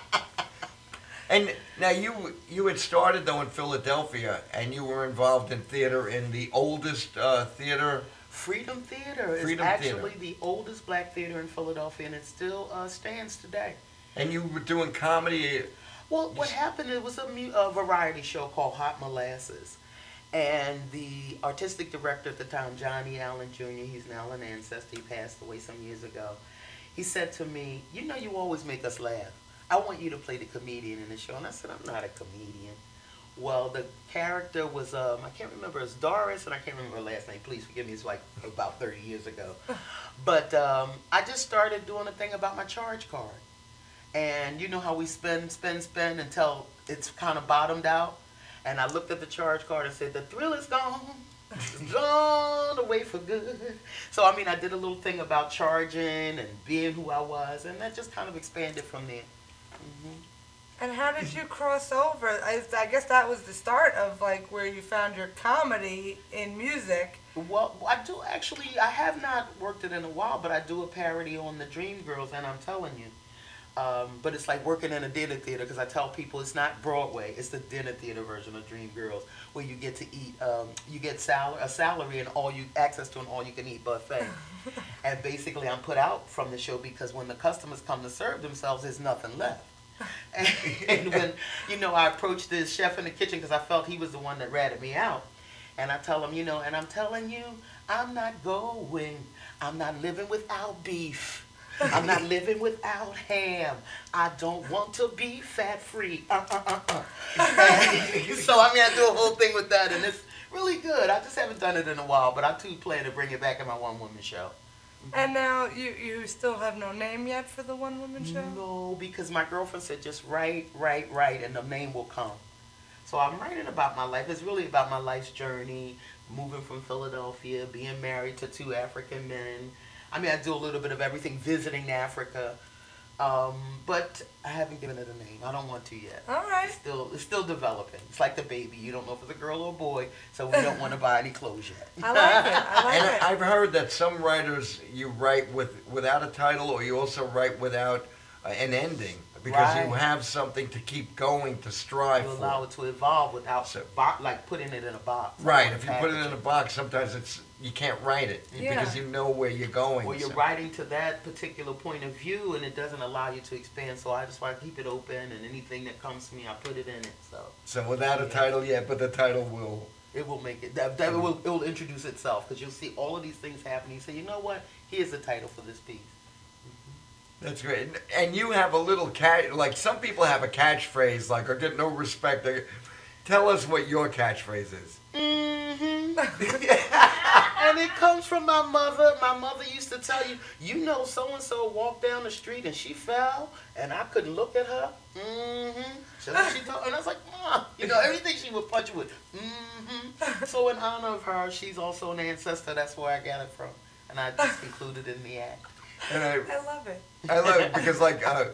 And now you you had started though in Philadelphia, and you were involved in theater in the oldest uh, theater. Freedom Theater is actually Theater. the oldest black theater in Philadelphia, and it still uh, stands today. And you were doing comedy. Well, what happened? It was a, mu- a variety show called Hot Molasses, and the artistic director at the time, Johnny Allen Jr. He's now an ancestor. He passed away some years ago. He said to me, "You know, you always make us laugh. I want you to play the comedian in the show." And I said, "I'm not a comedian." Well, the character was um, I can't remember it's Doris, and I can't remember her last name. Please forgive me. It's like about 30 years ago. But um, I just started doing a thing about my charge card, and you know how we spend, spend, spend until it's kind of bottomed out. And I looked at the charge card and said, "The thrill is gone." It's gone away for good. So I mean, I did a little thing about charging and being who I was, and that just kind of expanded from there. hmm And how did you cross over? I, I guess that was the start of like where you found your comedy in music. Well, I do actually. I have not worked it in a while, but I do a parody on the Dream Girls, and I'm telling you. Um, but it's like working in a dinner theater because I tell people it's not Broadway; it's the dinner theater version of Dream Girls, where you get to eat, um, you get sal- a salary and all you access to an all-you-can-eat buffet. and basically, I'm put out from the show because when the customers come to serve themselves, there's nothing left. And, and when you know, I approached this chef in the kitchen because I felt he was the one that ratted me out. And I tell him, you know, and I'm telling you, I'm not going. I'm not living without beef. I'm not living without ham. I don't want to be fat free. Uh, uh, uh. So I mean, I do a whole thing with that, and it's really good. I just haven't done it in a while, but I too plan to bring it back in my one woman show. And now you you still have no name yet for the one woman show. No, because my girlfriend said just write, write, write, and the name will come. So I'm writing about my life. It's really about my life's journey, moving from Philadelphia, being married to two African men. I mean, I do a little bit of everything, visiting Africa, um, but I haven't given it a name. I don't want to yet. All right. It's still, it's still developing. It's like the baby. You don't know if it's a girl or a boy, so we don't want to buy any clothes yet. I like it. I like and it. I've heard that some writers you write with without a title, or you also write without uh, an ending because you have something to keep going to strive You for. allow it to evolve without bo- like putting it in a box. Right. If you put it in a box, sometimes it's you can't write it Yeah. because you know where you're going. Well, you're so- writing to that particular point of view, and it doesn't allow you to expand. So I just want to keep it open, and anything that comes to me, I put it in it. So So without a title yet, but the title will. it will make it. That, that will it will introduce itself because you'll see all of these things happening. You say, you know what? Here's the title for this piece. That's great. And you have a little cat. Like some people have a catchphrase, like "I get no respect." Tell us what your catchphrase is. Mm-hmm. and it comes from my mother. My mother used to tell you, you know, so and so walked down the street and she fell, and I couldn't look at her. Mm-hmm. So she told, and I was like, Mom, you know, everything she would punch you with. Mm-hmm. So in honor of her, she's also an ancestor. That's where I got it from, and I just included it in the act. And I, I love it. I love it because like uh, m-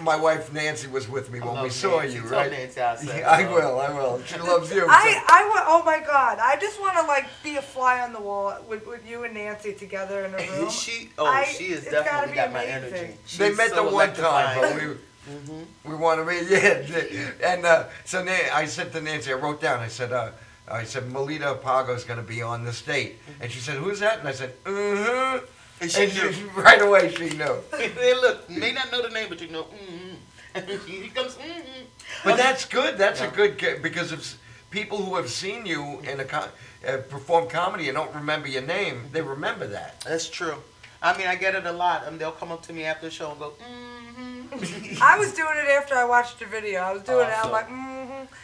my wife Nancy was with me I when we saw Nancy. you, Tell right? Nancy I said Yeah, I will. I will. She loves you. I, I want, oh my God, I just want to like be a fly on the wall with, with you and Nancy together in a room. She, oh, I- she has it's gotta definitely got my amazing. energy. they met so the one time, but electrifying. we Mhm. we want to meet. Yeah, and uh, so Nan- I said to Nancy, I wrote down. I said, uh, I said Maleta Apogo is going to be on the state, and she said, "Who's that?" And I said, "Mm-hmm." And she knew. right away. She knew. hey, look, may not know the name, but you know, mm-hmm. he comes, mm-hmm. But that's good. That's Yeah. a good because if people who have seen you in a co- uh, perform comedy and don't remember your name, they remember that. That's true. I mean, I get it a lot. and they'll come up to me after the show and go, mm-hmm. I was doing it after I watched the video. I was doing it. I'm Awesome. like, mm-hmm.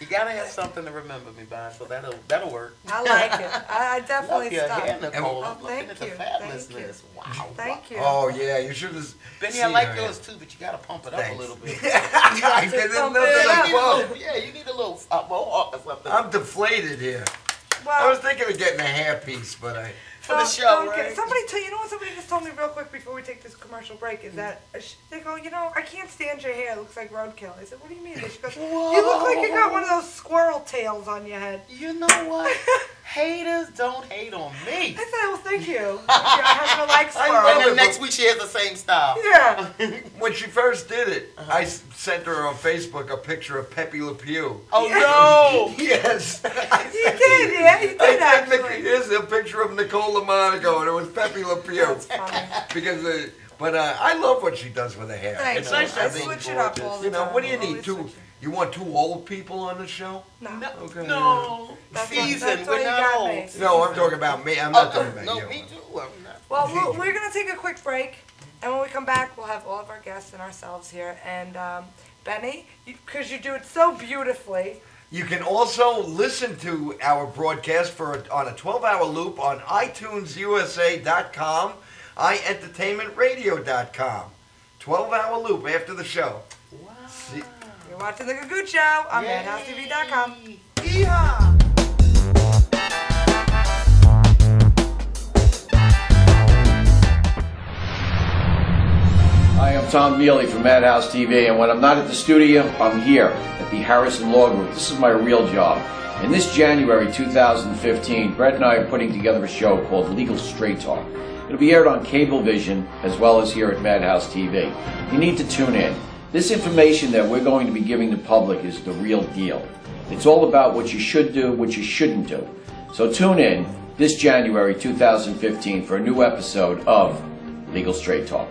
You gotta have something to remember me by, so that'll that'll work. I like it. I, I definitely Love your stop. hair, Nicole. Oh, I'm looking thank at the you. fabulous Thank you. Wow. Thank you. Oh yeah, you should have. Benny, seen I like her. yours too, but you gotta pump it up Thanks. a little bit. I didn't know it that up. you need a little, yeah, you need a little uh, mohawk or something. I'm deflated here. I was thinking of getting a hairpiece, but I. for the show, right? get- somebody tell you know what somebody just told me real quick before we take this commercial break is that uh, they go you know I can't stand your hair. It looks like roadkill. I said what do you mean? She goes you look like you got one of those squirrel tails on your head. You know what? Haters don't hate on me. I said well thank you yeah, I happen to like I squirrels love And it, then next week she has the same style. yeah When she first did it, Uh-huh. I s- sent her on Facebook a picture of Pepe Le Pew. Oh no! Yes. you did yeah you I did said, actually Nic- here's a picture of Nicole Monaco, and it was Pepe Le Pew. That's funny. because, uh, but uh, I love what she does with her hair. Thank it's you. nice to I have switch it up all the You know, time. what do you need? Two? Switch it. You want two old people on the show? no No, Okay. no. That's season. that's We're not old. me. No, I'm talking about me. I'm not Oh, talking about no, you. me too. I'm not. Well, we'll, we're going to take a quick break, and when we come back, we'll have all of our guests and ourselves here. And um, Benny, because you do it so beautifully, You can also listen to our broadcast for on a 12-hour loop on iTunesUSA.com, iEntertainmentRadio.com. 12-hour loop after the show. Wow. You're watching the Gagoot Show on MadhouseTV.com. Hi, I'm Tom Mealy from Madhouse TV, and when I'm not at the studio, I'm here at the Harrison Law Group. This is my real job. In this January 2015, Brett and I are putting together a show called Legal Straight Talk. It'll be aired on Cablevision as well as here at Madhouse TV. You need to tune in. This information that we're going to be giving the public is the real deal. It's all about what you should do, what you shouldn't do. So tune in this January 2015 for a new episode of Legal Straight Talk.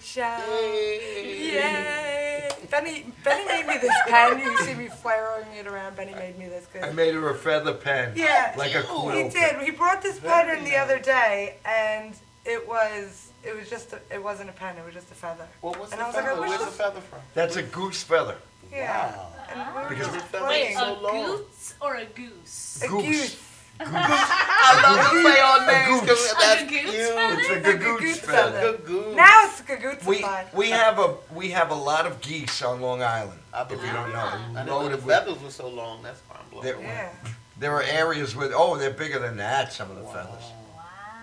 Show. Yay! Benny, Benny made me this pen. You see me flaring it around. Benny made me this. Cause I made her a feather pen. Yeah, Like a quill. He quill. did. He brought this pen in the other day, and it was it was just a, it wasn't a pen. It was just a feather. What was and the I was like, feather? I Where's the feather from? That's a goose feather. Yeah. And we were Because just it felt playing. a goose or a goose? A goose. I love to say all names goose. because that's A goose cute. feather? It's a gagoot feather. Now it's Gagoot We we have a we have a lot of geese on Long Island. I If believe you don't know, I didn't know the feathers were so long. That's why I'm blown There- away. Yeah. There are areas with oh they're bigger than that. Some of the feathers.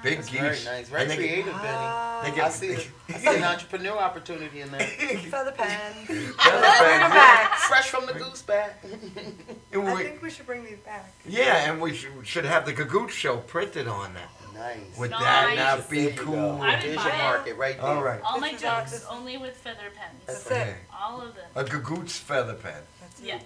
Big That's geese. very nice. Very And they get- creative, Benny. They get I see, I see an entrepreneur opportunity in that. Feather pen. Feather Let's pen, back. Fresh from the goose bat. And I think we should bring these back. yeah, and we should, should have the Gagoot show printed on that. Nice. Would that not be There cool? go. I would Vision buy it. market right there. All right. All This my is our- jokes only with feather pens. That's Okay. it. All of them. A Gagoot's feather pen. That's yeah.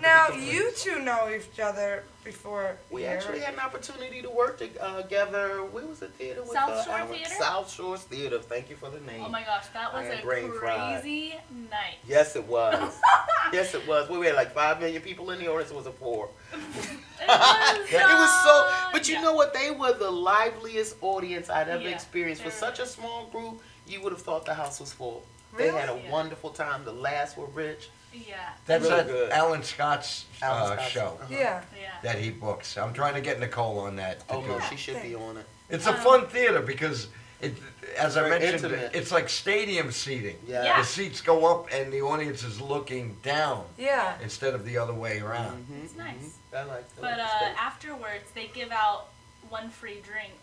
Now you two know each other before. We here. actually had an opportunity to work to- uh, together. Where was the theater? With, South uh, Shore Alex? Theater? South Shore Theater. Thank you for the name. Oh my gosh, that was I a brain fried. crazy night. Yes, it was. yes, it was. We had like five million people in the audience. It was a four. It was, it was so. But you yeah. know what? They were the liveliest audience I'd ever Yeah, experienced. For such a small group, you would have thought the house was full. They had a Really? wonderful time. The last were rich. Yeah. That's Really good. Alan Scott's Alan uh, Scott's- show uh-huh. Yeah. Yeah. that he books. I'm trying to get Nicole on that. to Oh do no, she should be on it. It's a Um, fun theater because it, as I mentioned, intimate. it's like stadium seating. Yeah. Yeah. The seats go up and the audience is looking down Yeah. instead of the other way around. Mhm, It's nice. mhm. I like. I But the uh, afterwards, they give out one free drink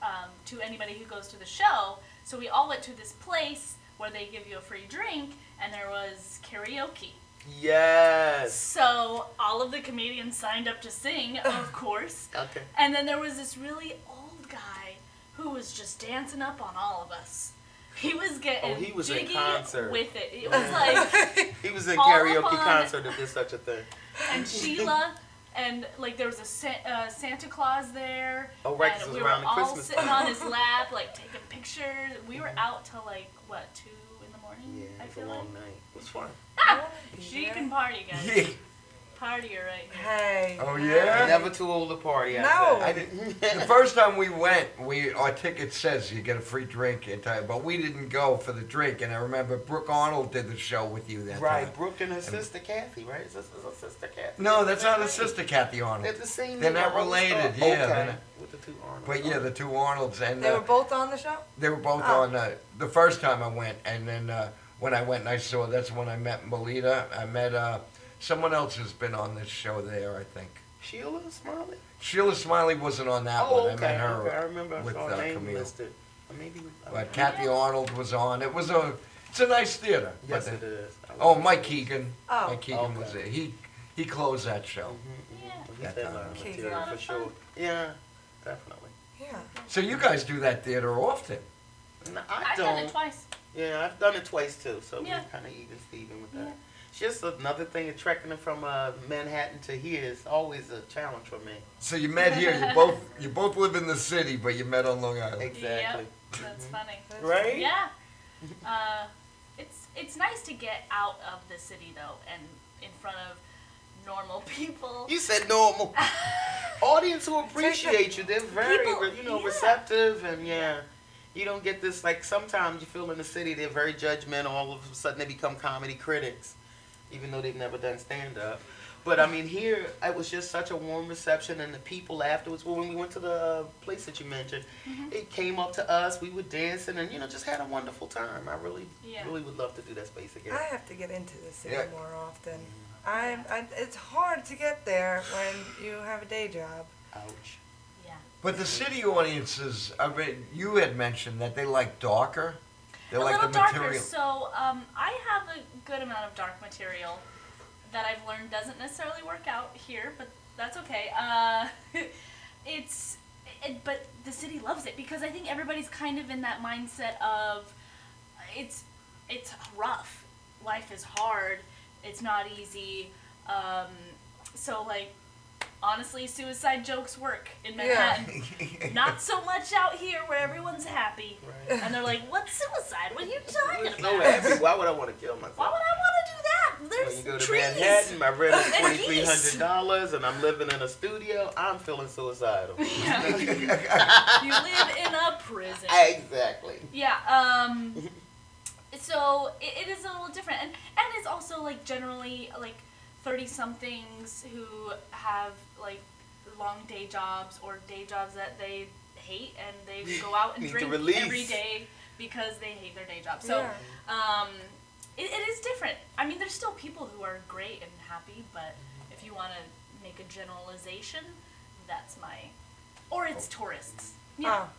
um, to anybody who goes to the show. So we all went to this place where they give you a free drink, and there was karaoke. yes. So all of the comedians signed up to sing, of course. Okay. And then there was this really old guy who was just dancing up on all of us. He was getting Oh, he was in jiggy concert. with it. It was like He was in karaoke concert if there's such a thing. and Sheila, and like there was a Sa- uh, Santa Claus there. Oh, right, And we were all Christmas sitting time. on his lap, like taking pictures. We were out till like what two in the morning. Yeah, I it was a feel long like. night. It was fun. She can party, guys. Yeah. Partier right here. Hey. Oh yeah. Never too old to party. No. I did, the first time we went, we our ticket says you get a free drink in time, but we didn't go for the drink. And I remember Brooke Arnold did the show with you that Right, time. Brooke and her sister Kathy, right? Is this is her sister Kathy? No, that's not his sister, Kathy Arnold. They're the same. They're not related, thought. yeah, Okay. they're not- With the two Arnolds. But yeah, the two Arnolds and They uh, were both on the show? They were both Oh. on uh, the first time I went, and then uh, when I went and I saw, that's when I met Maleta. I met uh, someone else who's been on this show there, I think. Sheila Smiley. Sheila Smiley wasn't on that oh, one. okay. I met her okay. I remember I with saw uh, name Camille. listed. Or maybe. Uh, but don't know. Kathy Arnold was on. It was a, it's a nice theater. Yes, but the- is. Oh, Mike. Keegan. Oh. Mike Keegan Okay. was there. He he closed that show. Mm-hmm, mm-hmm. Yeah. That had uh, time. a lot of Keegan. material Lot for sure. Yeah, definitely. Yeah. So you guys do that theater often. No, I I've don't. done it twice. Yeah, I've done it twice too, so Yeah. we're kind of even Steven just another thing, trekking from uh, Manhattan to here is always a challenge for me. So you met here. You both you both live in the city, but you met on Long Island. Exactly. Yep. That's funny. Right? Yeah. Uh, it's it's nice to get out of the city though, and in front of normal people. You said normal. Audience who appreciate you, they're very, People- you know, yeah. receptive and yeah. You don't get this like sometimes you feel in the city they're very judgmental. All of a sudden they become comedy critics, even though they've never done stand up. But I mean here it was just such a warm reception and the people afterwards. Well, when we went to the uh, place that you mentioned, Mm-hmm. it came up to us. We were dancing and you know just had a wonderful time. I really, Yeah. really would love to do that space again. I have to get into the city Yeah. more often. I'm, I, it's hard to get there when you have a day job. Ouch. Yeah. But the city audiences, I mean, you had mentioned that they like darker. They a like little the darker. material. So um, I have a good amount of dark material that I've learned doesn't necessarily work out here, but that's okay. Uh, it's it, but the city loves it because I think everybody's kind of in that mindset of it's it's rough. Life is hard. It's not easy. Um, so like honestly, suicide jokes work in Manhattan. Not so much out here where everyone's happy. Right. And they're like, "What's suicide? What are you talking There's about? no happy. Why would I want to kill myself? Why would I want to do that? When you go to trees. Manhattan, my rent is twenty three hundred dollars, and I'm living in a studio. I'm feeling suicidal. you live in a prison. exactly. Yeah. Um. So it, it is a little different, and and it's also like generally like thirty somethings who have like long day jobs or day jobs that they hate, and they go out and drink every day because they hate their day job. So. Yeah. Um, it, it is different. I mean, there's still people who are great and happy, but if you want to make a generalization, that's my. Or it's tourists. Yeah. Oh,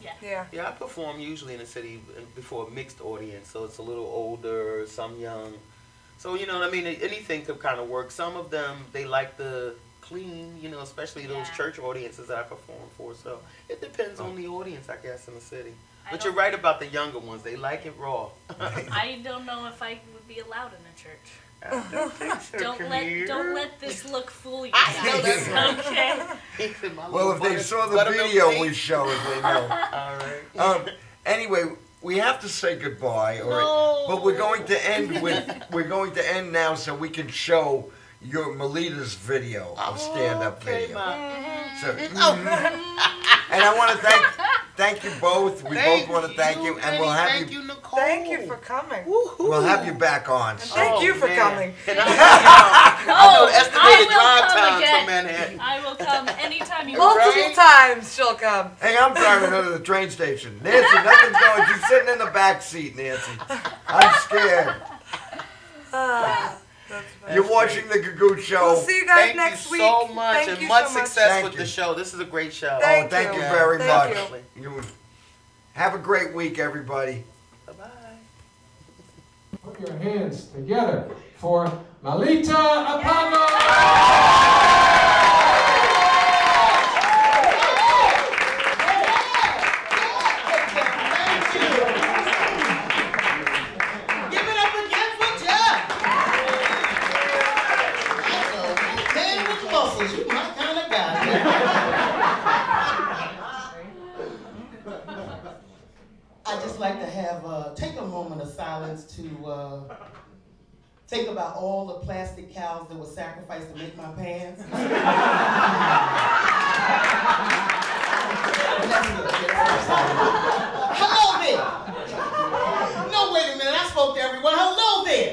Yeah. yeah. Yeah, I perform usually in the city before a mixed audience, so it's a little older, some young. So you know what I mean. Anything could kind of work. Some of them they like the clean, you know, especially those church audiences that I perform for. So it depends on the audience, I guess, in the city. I But you're right about the younger ones. They like it raw. I don't know if I would be allowed in a church. Don't so, Don't let Camille. don't let this look fool you I know guys. that's okay. He said, "My Well, if they saw the video cake." we showed, they know. All right. um, anyway, we have to say goodbye, or, No. but we're going to end with we're going to end now so we can show your Maleta's video of oh, stand-up Okay, video. ma. So, mm-hmm. Mm-hmm. Oh. and I want to thank thank you both. We Thank both want to thank you, and we'll Penny. have Thank you. you, Nicole. Thank you for coming. We'll have you back on. Thank Oh, you for man. coming. And I, I oh, know the I estimated will drive come time again. from Manhattan. I will come anytime you want. Multiple want. times she'll come. Hey, I'm driving her to the train station. Nancy, nothing's going. She's sitting in the back seat, Nancy. I'm scared. That's funny. You're watching the Gagoot Show. We'll see you guys Thank next you week. so much, Thank and you much so much. success Thank with you. the show. This is a great show. Thank oh, thank you, you. very Thank much. You. Have a great week, everybody. Bye. Put your hands together for Maleta Apogo. All the plastic cows that were sacrificed to make my pants. Hello there. No, wait a minute. I spoke to everyone. Hello there.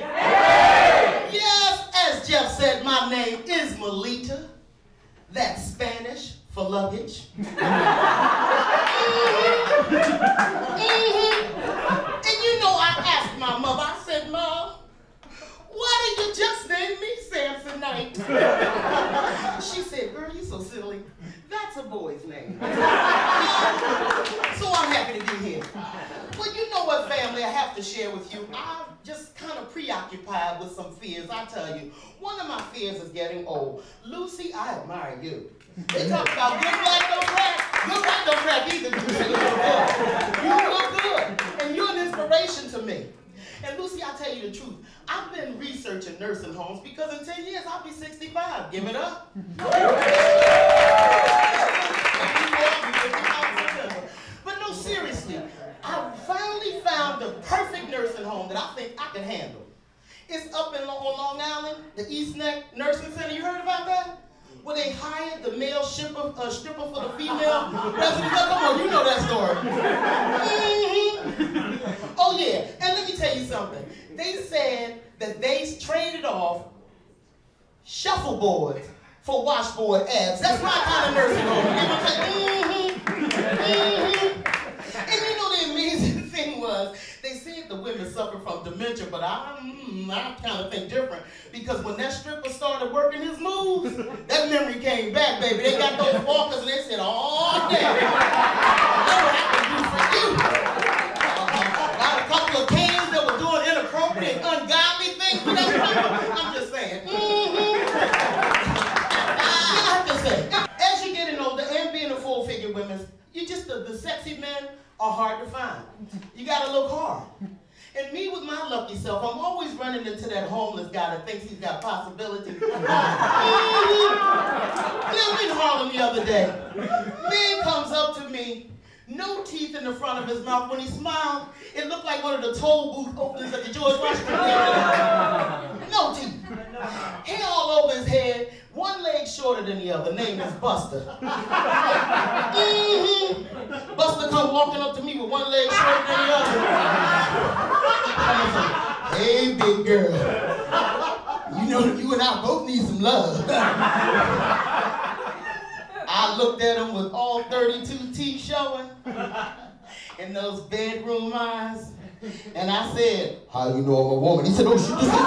Yes, as Jeff said, my name is Maleta. That's Spanish for luggage. Mhm. And you know, I asked my mother, I said, Mom, why did you just name me Samsonite? she said, Girl, you so silly. That's a boy's name. so I'm happy to be here. Well, you know what, family, I have to share with you. I'm just kind of preoccupied with some fears. I tell you, one of my fears is getting old. Lucy, I admire you. They talk about good black don't crack. Good black don't crack either. You look good. You look good. And you're an inspiration to me. And Lucy, I'll tell you the truth. I've been researching nursing homes because in 10 years I'll be 65. Give it up. But no, seriously, I finally found the perfect nursing home that I think I can handle. It's up in on Long Island, the East Neck Nursing Center. You heard about that? Where they hired the male shipper, uh, stripper for the female residents. Oh, Come on, you know that story. Mhm. Oh yeah, and let me tell you something. They said that they traded off shuffleboard for washboard abs. That's my kind of nursing home. What I'm saying? Mhm. Mhm. And you know the amazing thing was, they said the women suffer from dementia, but I, mm, I kind of think different. Because when that stripper started working his moves, that memory came back, baby. They got those walkers and they said, oh, damn. Are hard to find. You gotta look hard. And me with my lucky self, I'm always running into that homeless guy that thinks he's got possibilities. Mhm. Now in Harlem the other day, man comes up to me, no teeth in the front of his mouth. When he smiled, it looked like one of the toll booth openings at the George Washington. No teeth. Hair all over his head, one leg shorter than the other. Name is Buster. mm-hmm. Buster come walking up to me with one leg shorter than the other. Hey, big girl. You know you and I both need some love. I looked at him with all 32 teeth showing and those bedroom eyes. And I said, How do you know I'm a woman? He said, Oh, this is.